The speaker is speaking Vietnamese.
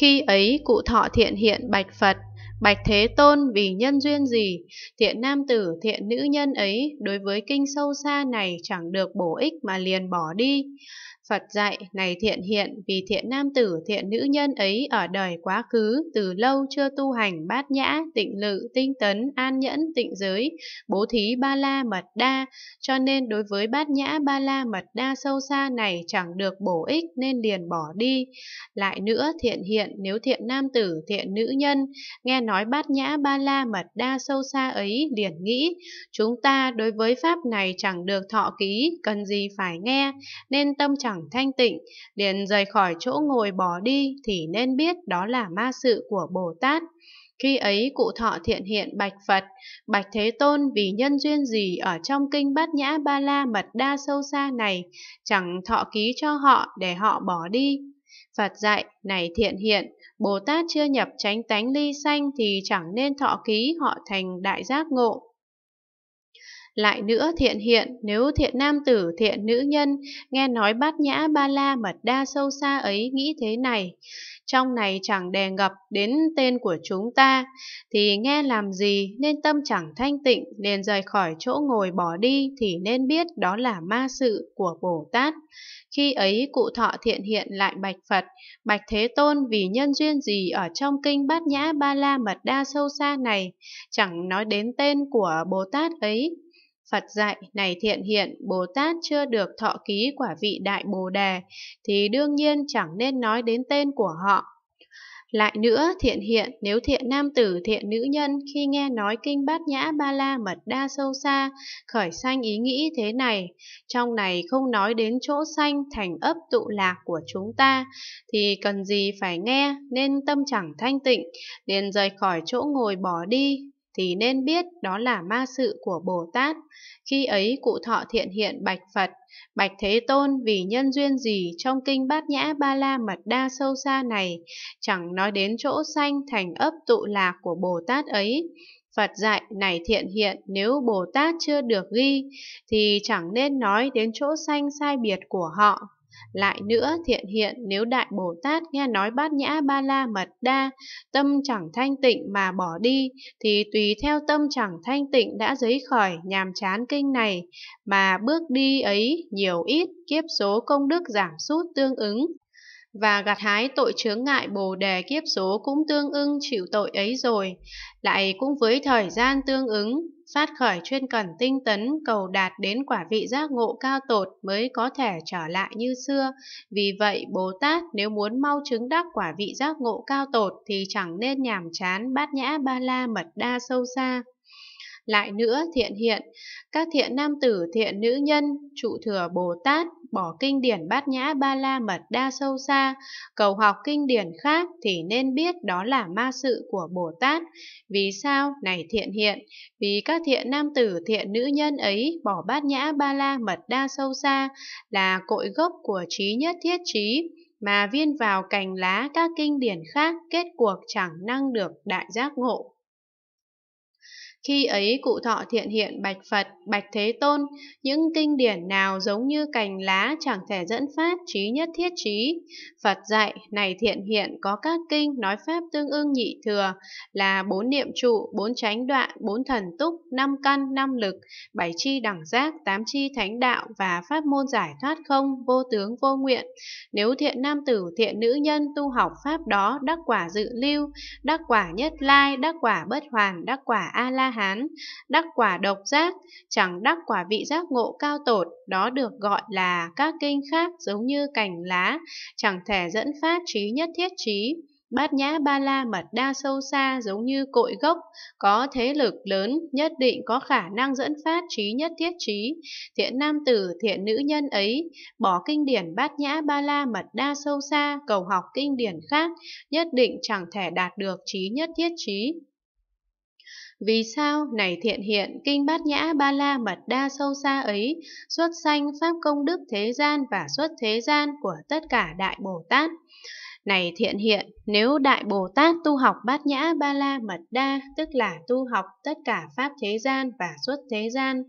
Khi ấy cụ thọ thiện hiện bạch Phật, Bạch Thế Tôn vì nhân duyên gì, thiện nam tử, thiện nữ nhân ấy đối với kinh sâu xa này chẳng được bổ ích mà liền bỏ đi. Phật dạy, này thiện hiện, vì thiện nam tử, thiện nữ nhân ấy ở đời quá khứ, từ lâu chưa tu hành bát nhã, tịnh lự, tinh tấn, an nhẫn, tịnh giới, bố thí ba la mật đa, cho nên đối với bát nhã ba la mật đa sâu xa này chẳng được bổ ích nên liền bỏ đi. Lại nữa, thiện hiện, nếu thiện nam tử, thiện nữ nhân, nghe nói bát nhã ba la mật đa sâu xa ấy, liền nghĩ, chúng ta đối với pháp này chẳng được thọ ký, cần gì phải nghe, nên tâm chẳng chẳng thanh tịnh, liền rời khỏi chỗ ngồi bỏ đi thì nên biết đó là ma sự của Bồ Tát. Khi ấy cụ thọ thiện hiện bạch Phật, bạch Thế Tôn vì nhân duyên gì ở trong kinh bát nhã ba la mật đa sâu xa này, chẳng thọ ký cho họ để họ bỏ đi. Phật dạy, này thiện hiện, Bồ Tát chưa nhập tránh tánh ly sanh thì chẳng nên thọ ký họ thành đại giác ngộ. Lại nữa thiện hiện, nếu thiện nam tử, thiện nữ nhân, nghe nói bát nhã ba la mật đa sâu xa ấy nghĩ thế này, trong này chẳng đề ngập đến tên của chúng ta, thì nghe làm gì nên tâm chẳng thanh tịnh, liền rời khỏi chỗ ngồi bỏ đi thì nên biết đó là ma sự của Bồ Tát. Khi ấy cụ thọ thiện hiện lại bạch Phật, bạch Thế Tôn vì nhân duyên gì ở trong kinh bát nhã ba la mật đa sâu xa này, chẳng nói đến tên của Bồ Tát ấy, Phật dạy, này thiện hiện, Bồ Tát chưa được thọ ký quả vị Đại Bồ Đề, thì đương nhiên chẳng nên nói đến tên của họ. Lại nữa, thiện hiện, nếu thiện nam tử, thiện nữ nhân, khi nghe nói kinh bát nhã ba la mật đa sâu xa, khởi sanh ý nghĩ thế này, trong này không nói đến chỗ sanh thành ấp tụ lạc của chúng ta, thì cần gì phải nghe, nên tâm chẳng thanh tịnh, liền rời khỏi chỗ ngồi bỏ đi, thì nên biết đó là ma sự của Bồ Tát. Khi ấy cụ thọ thiện hiện bạch Phật, bạch Thế Tôn vì nhân duyên gì trong kinh bát nhã ba la mật đa sâu xa này, chẳng nói đến chỗ sanh thành ấp tụ lạc của Bồ Tát ấy. Phật dạy này thiện hiện nếu Bồ Tát chưa được ghi thì chẳng nên nói đến chỗ sanh sai biệt của họ. Lại nữa thiện hiện nếu Đại Bồ Tát nghe nói bát nhã ba la mật đa, tâm chẳng thanh tịnh mà bỏ đi, thì tùy theo tâm chẳng thanh tịnh đã giấy khỏi nhàm chán kinh này, mà bước đi ấy nhiều ít kiếp số công đức giảm sút tương ứng và gặt hái tội chướng ngại bồ đề kiếp số cũng tương ưng chịu tội ấy rồi, lại cũng với thời gian tương ứng, phát khởi chuyên cần tinh tấn cầu đạt đến quả vị giác ngộ cao tột mới có thể trở lại như xưa. Vì vậy, Bồ Tát nếu muốn mau chứng đắc quả vị giác ngộ cao tột thì chẳng nên nhàm chán bát nhã ba la mật đa sâu xa. Lại nữa, thiện hiện, các thiện nam tử, thiện nữ nhân, trụ thừa Bồ Tát, bỏ kinh điển bát nhã ba la mật đa sâu xa, cầu học kinh điển khác thì nên biết đó là ma sự của Bồ Tát. Vì sao? Này thiện hiện, vì các thiện nam tử, thiện nữ nhân ấy bỏ bát nhã ba la mật đa sâu xa là cội gốc của trí nhất thiết trí, mà viên vào cành lá các kinh điển khác kết cuộc chẳng năng được đại giác ngộ. Khi ấy cụ thọ thiện hiện bạch Phật, bạch Thế Tôn, những kinh điển nào giống như cành lá chẳng thể dẫn phát trí nhất thiết trí. Phật dạy, này thiện hiện có các kinh nói pháp tương ưng nhị thừa là bốn niệm trụ, bốn chánh đoạn, bốn thần túc, năm căn, năm lực, bảy chi đẳng giác, tám chi thánh đạo và pháp môn giải thoát không, vô tướng vô nguyện. Nếu thiện nam tử, thiện nữ nhân tu học pháp đó đắc quả dự lưu, đắc quả nhất lai, đắc quả bất hoàn, đắc quả A-la hán đắc quả độc giác, chẳng đắc quả vị giác ngộ cao tột, đó được gọi là các kinh khác giống như cành lá, chẳng thể dẫn phát trí nhất thiết trí. Bát nhã ba la mật đa sâu xa giống như cội gốc, có thế lực lớn, nhất định có khả năng dẫn phát trí nhất thiết trí. Thiện nam tử, thiện nữ nhân ấy, bỏ kinh điển bát nhã ba la mật đa sâu xa, cầu học kinh điển khác, nhất định chẳng thể đạt được trí nhất thiết trí. Vì sao này thiện hiện kinh bát nhã ba la mật đa sâu xa ấy xuất sanh pháp công đức thế gian và xuất thế gian của tất cả đại Bồ Tát. Này thiện hiện, nếu Đại Bồ Tát tu học bát nhã ba la mật đa, tức là tu học tất cả pháp thế gian và xuất thế gian,